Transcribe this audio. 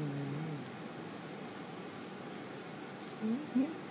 Mm-hmm. Mm-hmm.